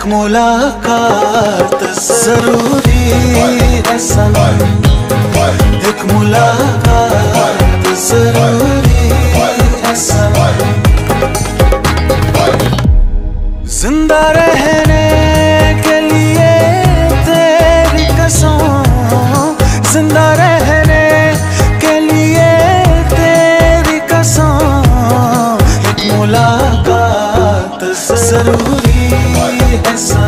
एक मुलाकात ज़रूरी है सनम एक मुलाकात ज़रूरी है सनम ज़िंदा रहने के लिए तेरी कसम, ज़िंदा रहने के लिए तेरी कसम, एक मुलाकात ज़रूरी। है सनम एक मुलाकात